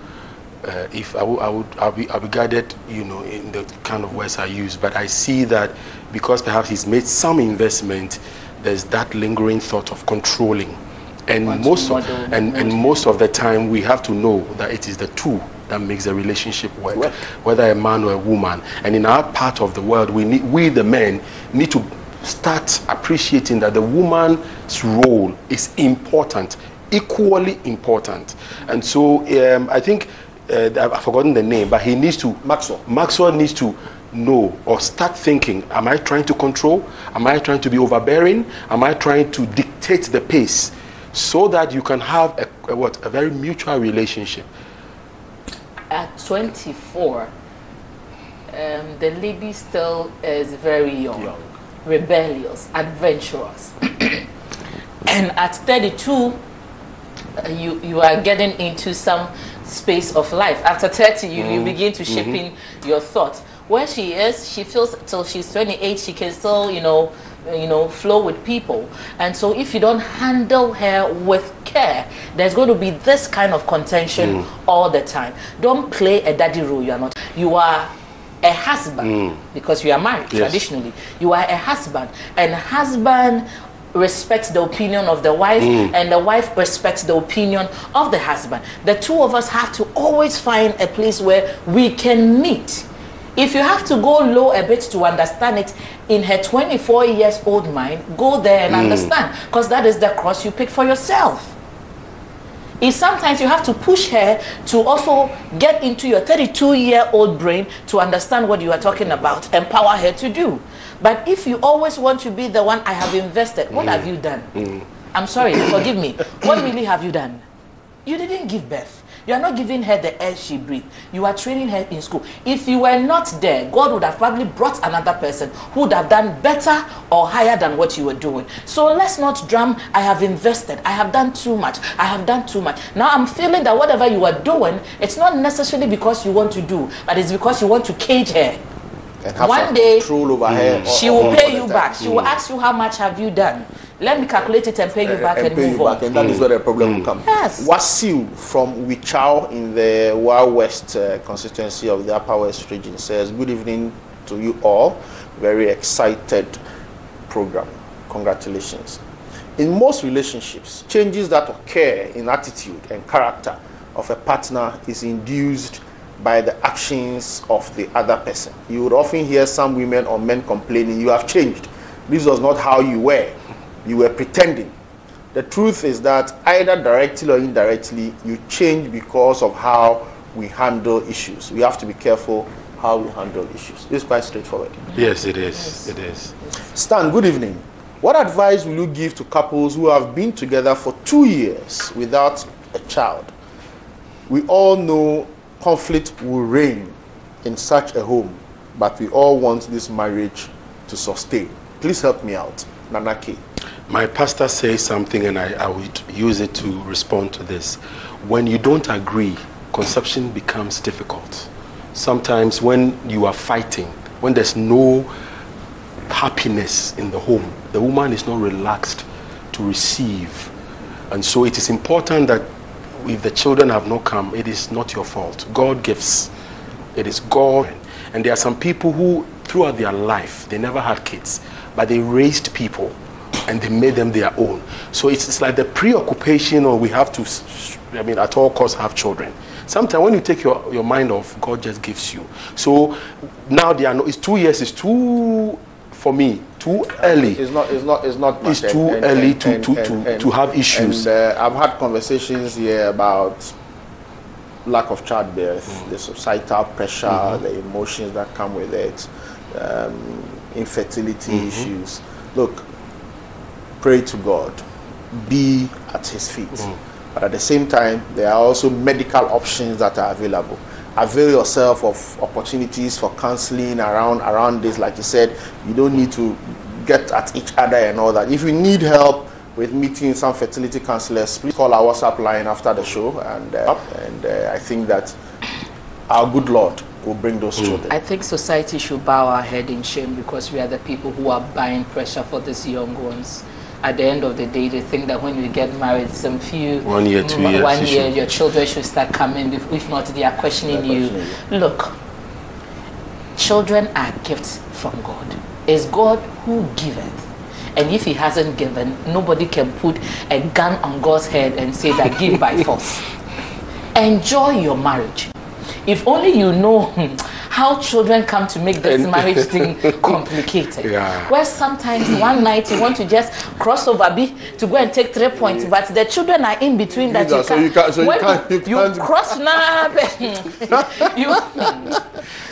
uh, if I would, I would, I'll be, I'll be guided, you know, in the kind of words I use, but I see that because perhaps he's made some investment, there's that lingering thought of controlling. And most of, and, and most of the time we have to know that it is the two that makes the relationship work, Work. whether a man or a woman. And in our part of the world, we need, we the men need to start appreciating that the woman's role is important, equally important. And so um, I think uh, I've forgotten the name, but he needs to Maxwell. Maxwell needs to know or start thinking: Am I trying to control? Am I trying to be overbearing? Am I trying to dictate the pace? So that you can have a, a what a very mutual relationship. At 24, um, the lady still is very young, Young. rebellious, adventurous. and at 32, uh, Uh, you, you are getting into some space of life. After 30, you, you mm-hmm. begin to shape mm-hmm. in your thoughts. Where she is, she feels till she's 28, she can still, you know, uh, you know, flow with people. And so if you don't handle her with care, there's going to be this kind of contention mm. all the time. Don't play a daddy role. You are not. You are a husband mm. because you are married Yes. traditionally. You are a husband, and husband respects the opinion of the wife mm. and the wife respects the opinion of the husband. The two of us have to always find a place where we can meet. If you have to go low a bit to understand it in her 24 years old mind go there and mm. understand because that is the cross you pick for yourself is sometimes you have to push her to also get into your 32 year old brain to understand what you are talking about, empower her to do. But if you always want to be the one I have invested, what have mm. you done? Mm. I'm sorry, forgive me. What really have you done? You didn't give birth. You are not giving her the air she breathed. You are training her in school. If you were not there, God would have probably brought another person who would have done better or higher than what you were doing. So let's not drum, I have invested. I have done too much. I have done too much. Now I'm feeling that whatever you are doing, it's not necessarily because you want to do, but it's because you want to cage her. And have One day, control over her. Mm. She all- will all pay you back. She will ask you how much have you done. Let me calculate it and pay you eh, back and and, pay move you on. back, and that is where the problem mm. will come. Yes. Wasil from Wechiau in the Wa West uh, constituency of the Upper West region says, Good evening to you all. Very excited program. Congratulations. In most relationships, changes that occur in attitude and character of a partner is induced by the actions of the other person. You would often hear some women or men complaining, You have changed. This was not how you were. You were pretending. The truth is that either directly or indirectly, you change because of how we handle issues. We have to be careful how we handle issues. This is quite straightforward. Yes, it is. It is. Stan, good evening. What advice will you give to couples who have been together for two years without a child? We all know conflict will reign in such a home, but we all want this marriage to sustain. Please help me out. Nanaki. My pastor says something, and I, I would use it to respond to this. When you don't agree, conception becomes difficult. Sometimes, when you are fighting, when there's no happiness in the home, the woman is not relaxed to receive. And so, it is important that if the children have not come, it is not your fault. God gives. It is God. And there are some people who throughout their life, they never had kids, but they raised people and they made them their own. So it's, it's like the preoccupation or we have to, I mean, at all costs have children. Sometimes when you take your, your mind off, God just gives you. So now they are no, it's two years, it's too, for me, too early. It's not. It's not. It's not. It's too and- early and- to- to- to- to have issues. Uh, I've had conversations here about lack of childbirth, Mm. the societal pressure, Mm-hmm. the emotions that come with it, um, infertility Mm-hmm. issues. Look, pray to God, be at His feet. Mm. But at the same time, there are also medical options that are available. Avail yourself of opportunities for counseling around around this. Like you said, you don't need to get at each other and all that. If you need help with meeting some fertility counselors, please call our WhatsApp line after the show, and uh, and uh, I think that our good Lord will bring those children. I think society should bow our head in shame because we are the people who are buying pressure for these young ones. At the end of the day, they think that when you get married, some few One year, two years, one year, your children should start coming. If if not, they are questioning you. questioning Look, children are gifts from God. It's God who giveth. And if He hasn't given, nobody can put a gun on God's head and say that give by force. Enjoy your marriage. If only you know hmm, how children come to make this marriage thing complicated. Yeah. Where sometimes one night you want to just cross over B to go and take three points, but the children are in between that you so can't. you can't- so you can't- you can't- cross now, you,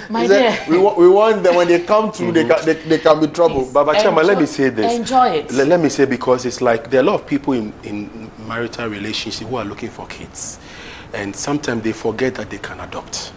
my dear. we, we want them when they come through, they, mm-hmm. can, they, they can be trouble. Baba Chama, let me say this. enjoy it. Le- Let, me say because it's like there are a lot of people in, in marital relationships who are looking for kids, and sometimes they forget that they can adopt.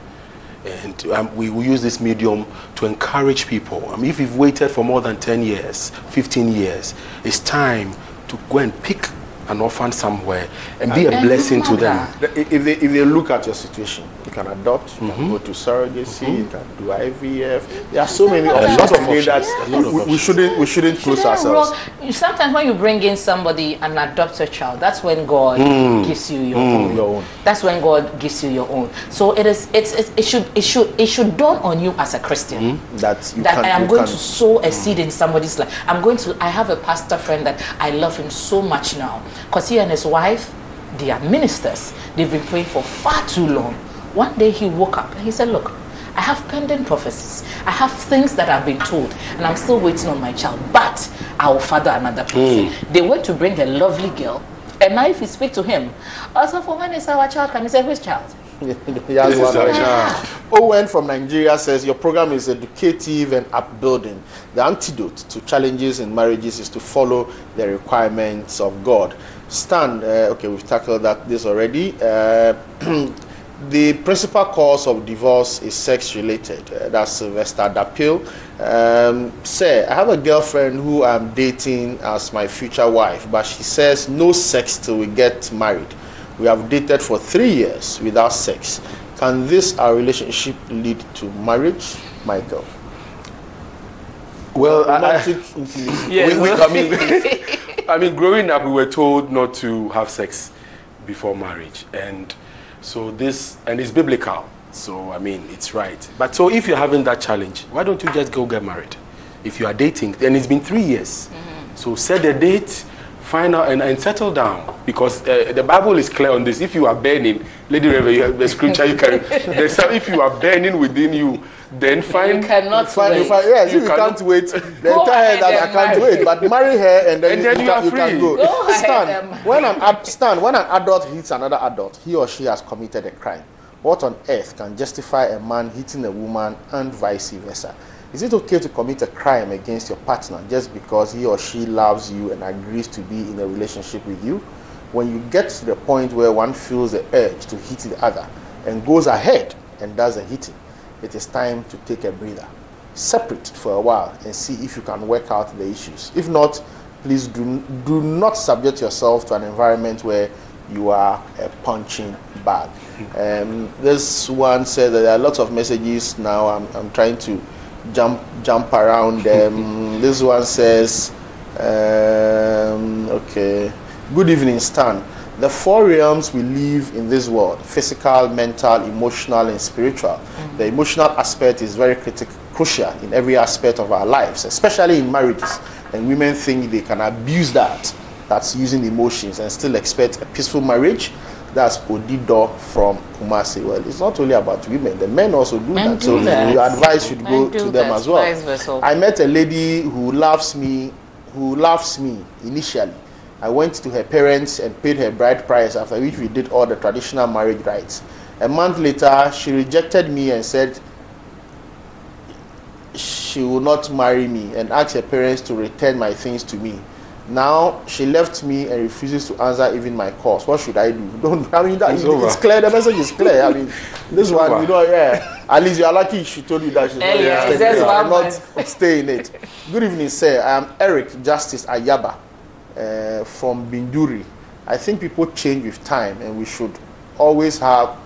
And um, we will use this medium to encourage people. I mean, if you've waited for more than 10 years, 15 years, it's time to go and pick an orphan somewhere and be a blessing to them. If they, if they look at your situation, you can adopt, you Mm-hmm. can go to surrogacy, you can do IVF. There are so many options. A lot of that options, a lot of we, we shouldn't we shouldn't close ourselves. roll- Sometimes when you bring in somebody and adopt a child, that's when God Mm. gives you your own. Your own. That's when God gives you your own. So it is. It's, it's it should it should it should dawn on you as a Christian That you that can, I am going can, to sow a seed in somebody's life. I'm going to. I have a pastor friend that I love him so much now because he and his wife, they are ministers. They've been praying for far too long. One day he woke up and he said, "Look." I have pending prophecies. I have things that I've been told, and I'm still waiting on my child. But I will father another person. They went to bring a lovely girl, and now if you speak to him, also for when is our child? Can you say which child? he This is one our right now. Owen from Nigeria says your program is educative and upbuilding. The antidote to challenges in marriages is to follow the requirements of God. Stan, uh, okay, we've tackled that this already. Uh, the principal cause of divorce is sex related. Uh, that's Sylvester Dapil. Um, say, I have a girlfriend who I'm dating as my future wife, but she says no sex till we get married. We have dated for three years without sex. Can this our relationship lead to marriage, Michael? Well, I, I, Romantic intimacy. Yes. we, we, I mean, I mean, growing up, we were told not to have sex before marriage, and so this, and it's biblical. So I mean, it's right. But so if you're having that challenge, why don't you just go get married? If you are dating, and it's been three years, so set a date, find out, and, and settle down. Because uh, the Bible is clear on this. If you are burning, Lady Reverend, you have the scripture you can. There's some, if you are burning within you, then find. You cannot Fine, wait. if yes, You if you can't wait, then tell her that I can't marry. wait. But marry her and then, And you, then you, can, you can free. go. Go Stan, when an Stan, when an adult hits another adult, he or she has committed a crime. What on earth can justify a man hitting a woman and vice versa? Is it okay to commit a crime against your partner just because he or she loves you and agrees to be in a relationship with you? When you get to the point where one feels the urge to hit the other and goes ahead and does the hitting, it is time to take a breather. Separate for a while and see if you can work out the issues. If not, please do, do not subject yourself to an environment where you are a punching bag. Um, this one says that there are lots of messages now. I'm, I'm trying to jump jump around them. this one says, um, okay, good evening, Stan. The four realms we live in this world physical, mental, emotional, and spiritual. Mm. The emotional aspect is very critic- crucial in every aspect of our lives, especially in marriages. And women think they can abuse that, that's using emotions, and still expect a peaceful marriage. That's Odido from Kumasi. Well, it's not only about women, the men also do Men that. do so that. your advice should go Men to them that, as well. I met a lady who loves me, who loves me initially. I went to her parents and paid her bride price, after which we did all the traditional marriage rites. A month later, she rejected me and said she will not marry me and asked her parents to return my things to me. Now she left me and refuses to answer even my calls. What should I do? Don't I mean that It's it's, it's clear. The message is clear. I mean, this It's one over. you know, yeah. At least you are lucky she told you that she's not Yeah, interested. that's You one are month. not stay in it. Good evening, sir. I am Eric Justice Ayaba uh, from Binduri. I think people change with time, and we should always have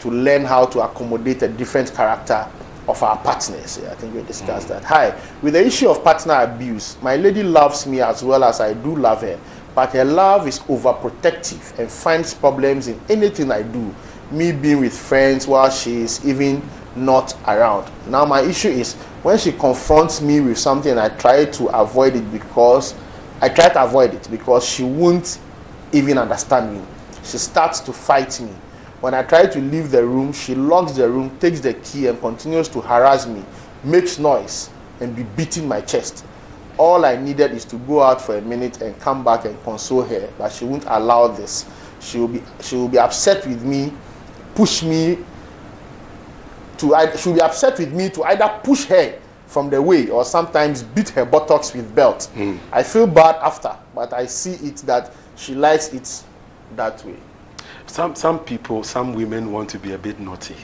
to learn how to accommodate a different character of our partners. Yeah, I think we discussed that. Hi, with the issue of partner abuse, my lady loves me as well as I do love her, but her love is overprotective and finds problems in anything I do. Me being with friends while she is even not around. Now, my issue is when she confronts me with something, I try to avoid it because I try to avoid it because she won't even understand me. She starts to fight me. When I try to leave the room, she locks the room, takes the key, and continues to harass me, makes noise, and be beating my chest. All I needed is to go out for a minute and come back and console her, but she won't allow this. She will be she will be upset with me, push me to ei- she will be upset with me to either push her from the way or sometimes beat her buttocks with belt. Hmm. I feel bad after, but I see it that she likes it that way. Some some people, some women want to be a bit naughty,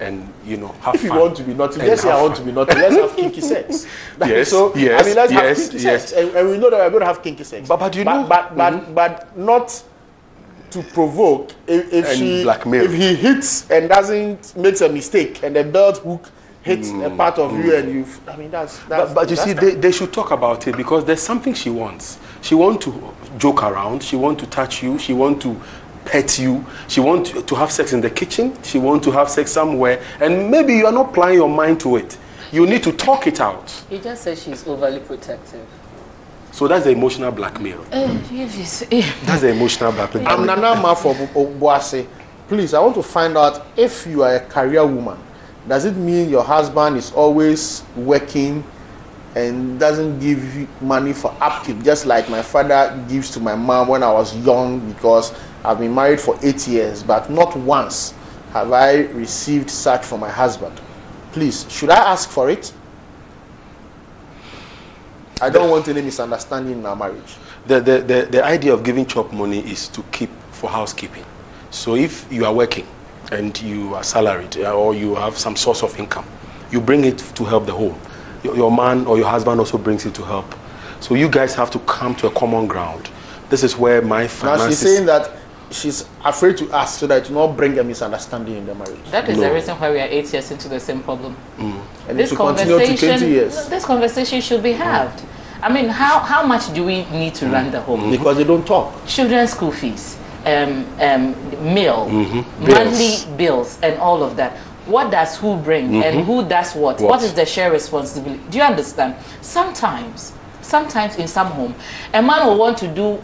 and you know have If you fun. want to be naughty, And let's say I want to be naughty. Let's have kinky sex. That- Yes, so yes, I mean, let's yes, have kinky yes. sex, and, and we know that we're going to have kinky sex. But- but you know- but but, mm-hmm. but not to provoke. If, if she blackmail. if he hits and doesn't makes a mistake, and the belt hook hits a part of you, and you've I mean, that's that's. But, but you that's see, they, they should talk about it because there's something she wants. She wants to joke around. She wants to touch you. She wants to pet you. She wants to have sex in the kitchen. She wants to have sex somewhere. And maybe you are not applying your mind to it. You need to talk it out. He just said she's overly protective. So that's the emotional blackmail. Eh, if he's-. That's the emotional blackmail. I'm Nana Ma from Obuasi. Please, I want to find out if you are a career woman, does it mean your husband is always working and doesn't give money for upkeep, just like my father gives to my mom when I was young because I've been married for eight years, but not once have I received such from my husband. Please, should I ask for it? I don't want any misunderstanding in our marriage. The, the, the, the idea of giving chop money is to keep for housekeeping. So if you are working and you are salaried or you have some source of income, you bring it to help the home. Your, your man or your husband also brings it to help. So you guys have to come to a common ground. This is where my finances. Now she's saying that she's afraid to ask so that it will not bring a misunderstanding in the marriage. That is No. the reason why we are eight years into the same problem. Mm. And this it continue to 20 conversation, years. this conversation should be had. I mean, how, how much do we need to run the home? Because they don't talk. Children's school fees, um, um, meal, Mm-hmm. monthly bills, and all of that. What does who bring and who does what? What? What is the share responsibility? Do you understand? Sometimes, sometimes in some home, a man will want to do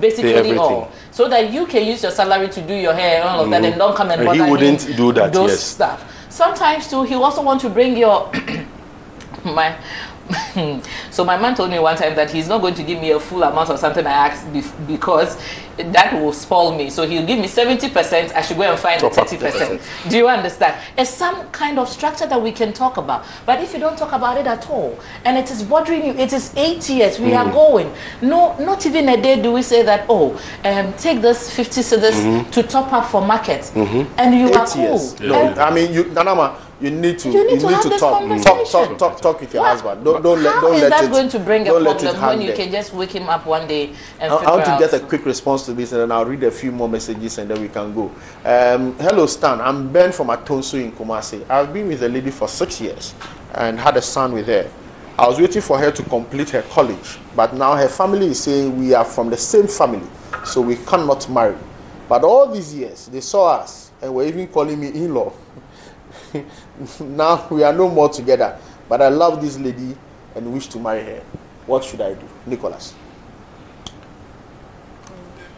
basically all, so that you can use your salary to do your hair and all of that, and don't come and And he wouldn't him do that, Those yes. stuff. Sometimes too, he also want to bring your my so my man told me one time that he's not going to give me a full amount of something I asked bef- because that will spoil me. So he'll give me 70%, I should go and find the 30%. Do you understand? It's some kind of structure that we can talk about. But if you don't talk about it at all, and it is bothering you, it is eight years, we Mm. are going. No, not even a day do we say that, oh, um, take this 50 cedis Mm-hmm. to top up for market. And you are cool. years. No, I mean, you, Nanama, you need to You need to have to talk, talk, talk, talk, talk with your What- husband. Don't, don't let, How don't is let that it. going to bring a don't let it problem when you can just wake him up one day and I I want to get a quick response to this, and then I'll read a few more messages, and then we can go. Um, hello, Stan. I'm Ben from Atonsu in Kumasi. I've been with a lady for six years and had a son with her. I was waiting for her to complete her college, but now her family is saying we are from the same family, so we cannot marry. But all these years, they saw us and were even calling me in-law. now we are no more together. but I love this lady and wish to marry her. What should I do? Nicholas.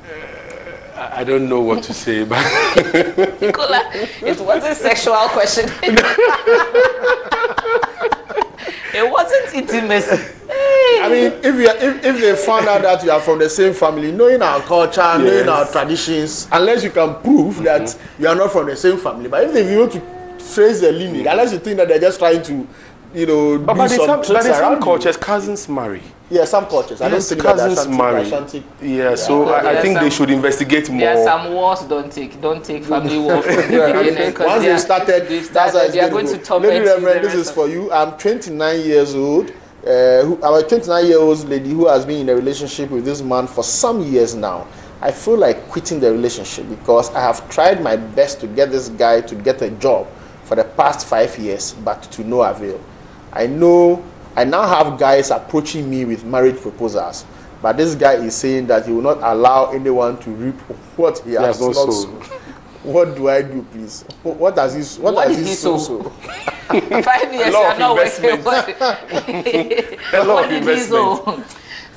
Uh, I I don't know what to say, but Nicola, it wasn't a sexual question. it wasn't intimacy. I mean, if, you are, if, if they found out that you are from the same family, knowing our culture, knowing our traditions, unless you can prove that mm-hmm. you are not from the same family, but if they want to trace the lineage, unless you think that they're just trying to, you know, but, do but some some, tricks but some around you. cultures, cousins marry. Yeah, some cultures. I don't Yes, think that cousins Ashanti, marry. Ashanti, Yeah, so Yeah, I, I there are think they should investigate more. yeah some wars don't take don't take family war from the beginning. 'cause Once they they are- started, they've that's how started, it's they are going going to to go. Lady you Reverend, this is for you. I'm 29 years old. Uh, who, I'm a 29 year old lady who has been in a relationship with this man for some years now. I feel like quitting the relationship because I have tried my best to get this guy to get a job for the past five years, but to no avail. I know I now have guys approaching me with marriage proposals, but this guy is saying that he will not allow anyone to reap what he has, has not sown. sown. What do I do, please? What does he? What, What does he he sow? sow? Five years, you are not working. investment. What, law what of he sow?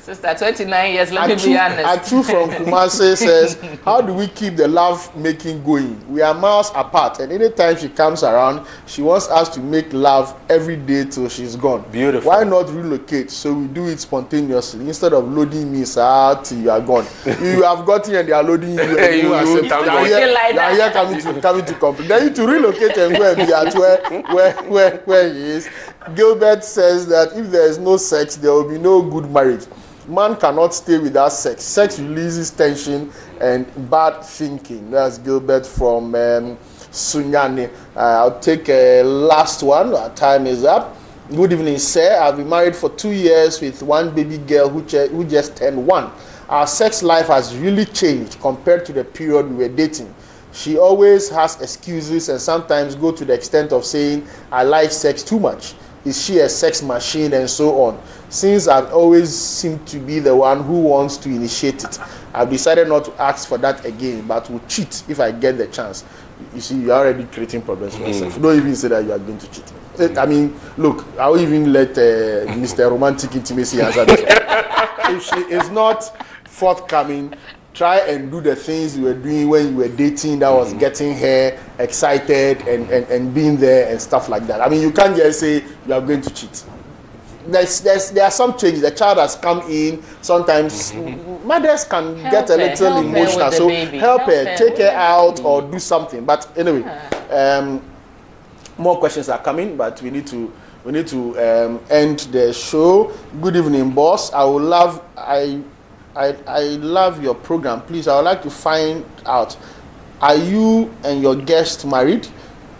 Sister, 29 years, let me be honest. Atu from Kumasi says, How do we keep the love making going? We are miles apart, and anytime she comes around, she wants us to make love every day till she's gone. Beautiful. Why not relocate? So we do it spontaneously instead of loading me sir, till you are gone. you have gotten and they are loading you. And You- you, are you "You are God." here, Like you are here coming to coming to complain. Then you to relocate and go and be at where where where where he is. Gilbert says that if there is no sex, there will be no good marriage. Man cannot stay without sex. Sex releases tension and bad thinking. That's Gilbert from um, Sunyani. Uh, I'll take a last one. Our time is up. Good evening, sir. I've been married for two years with one baby girl who, ju- who just turned one. Our sex life has really changed compared to the period we were dating. She always has excuses and sometimes go to the extent of saying, I like sex too much. Is she a sex machine and so on? Since I've always seemed to be the one who wants to initiate it, I've decided not to ask for that again, but will cheat if I get the chance. You see, you're already creating problems for yourself. Don't even say that you are going to cheat. Eh, I mean, look, I'll even let uh, Mr. Romantic Intimacy answer this. if she is not forthcoming, try and do the things you were doing when you were dating that was getting her excited and, and, and being there and stuff like that. I mean, you can't just say you are going to cheat. There's, there's, there are some changes. The child has come in. Sometimes mothers can Help get a little her emotional. So baby. help, Help her, her take her out or do something. But anyway, um, more questions are coming, but we need to we need to um, end the show. Good evening, boss. I would love I, I I love your program. Please, I would like to find out: Are you and your guest married?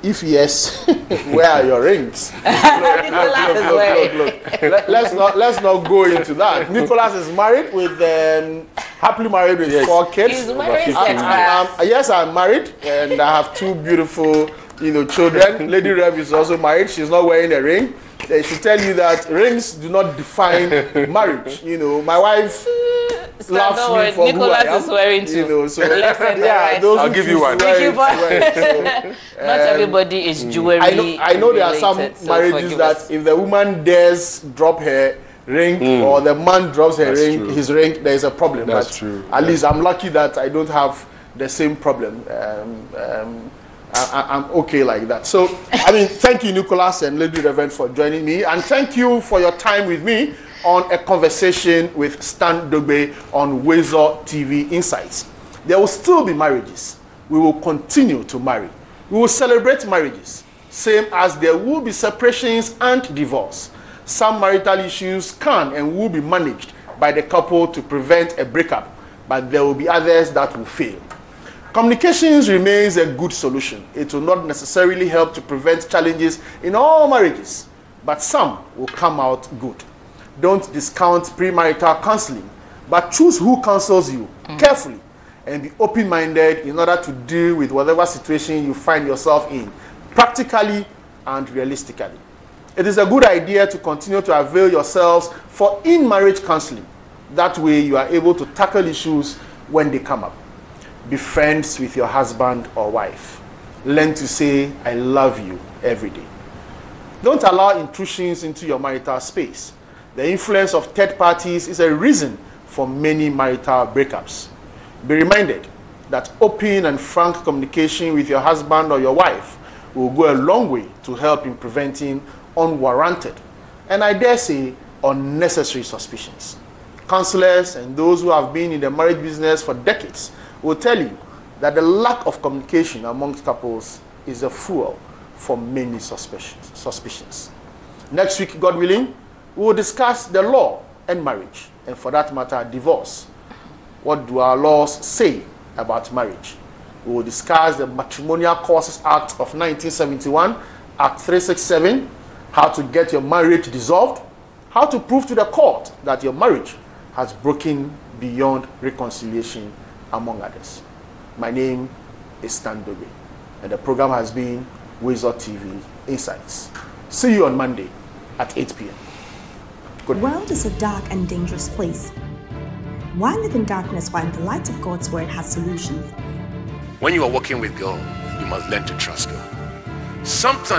If yes, where are your rings? Nicholas is wearing- Let- Let's not let's not go into that. Nicholas is married with um, happily married with four kids. He's wearing I'm- I'm- I'm- yes, I'm married and I have two beautiful, you know, children. Lady Rev is also married. She's not wearing a ring. They should tell you that rings do not define marriage. You know, my wife Sir, loves don't me for Nicholas who I am. is wearing You too. know, so Left and the yeah, those I'll give you one. Thank you it, for- wear. So, Not everybody is jewelry. I know, I know there are some so marriages that us. if the woman dares drop her ring or the man drops her That's ring, true. his ring, there is a problem. That's but true. At least I'm lucky that I don't have the same problem. Um, um, I, I'm okay like that. So, I mean, thank you, Nicholas and Lady Reverend, for joining me. And thank you for your time with me on a conversation with Stan Dogbe on Woezor TV Insights. There will still be marriages. We will continue to marry. We will celebrate marriages, same as there will be separations and divorce. Some marital issues can and will be managed by the couple to prevent a breakup, but there will be others that will fail. Communications remains a good solution. It will not necessarily help to prevent challenges in all marriages, but some will come out good. Don't discount premarital counseling, but choose who counsels you mm. carefully and be open minded in order to deal with whatever situation you find yourself in, practically and realistically. It is a good idea to continue to avail yourselves for in marriage counseling. That way, you are able to tackle issues when they come up. Be friends with your husband or wife. Learn to say, I love you every day. Don't allow intrusions into your marital space. The influence of third parties is a reason for many marital breakups. Be reminded that open and frank communication with your husband or your wife will go a long way to help in preventing unwarranted and I dare say unnecessary suspicions. Counselors and those who have been in the marriage business for decades will tell you that the lack of communication amongst couples is a fuel for many suspicions. suspicions. Next week, God willing, we will discuss the law and marriage, and for that matter, divorce. What do our laws say about marriage? We will discuss the Matrimonial Causes Act of 1971, Act 367, how to get your marriage dissolved, how to prove to the court that your marriage has broken beyond reconciliation, among others. My name is Stan Dogbe, and the program has been Woezor TV Insights. See you on Monday at 8 p.m. The world is a dark and dangerous place. Why live in darkness while the light of God's word has solutions? When you are working with God, you must learn to trust God. Sometimes